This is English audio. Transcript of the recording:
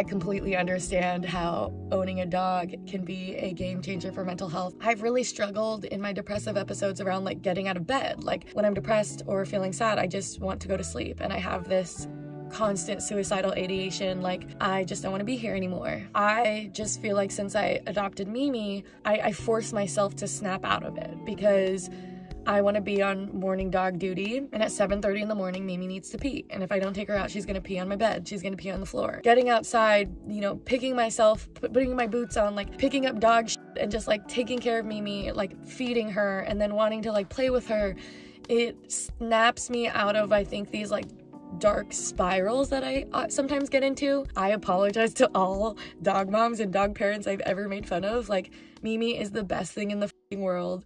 I completely understand how owning a dog can be a game changer for mental health. I've really struggled in my depressive episodes around like getting out of bed. Like when I'm depressed or feeling sad, I just want to go to sleep. And I have this constant suicidal ideation like i just don't want to be here anymore i just feel like since i adopted mimi I, I force myself to snap out of it because I want to be on morning dog duty, and at 7:30 in the morning, Mimi needs to pee. And if I don't take her out, she's gonna pee on my bed. She's gonna pee on the floor. Getting outside, you know, picking myself, putting my boots on, like picking up dog and just like taking care of Mimi, like feeding her, and then wanting to like play with her. It snaps me out of I think these like dark spirals that I uh, sometimes get into. I apologize to all dog moms and dog parents I've ever made fun of. Like, Mimi is the best thing in the world.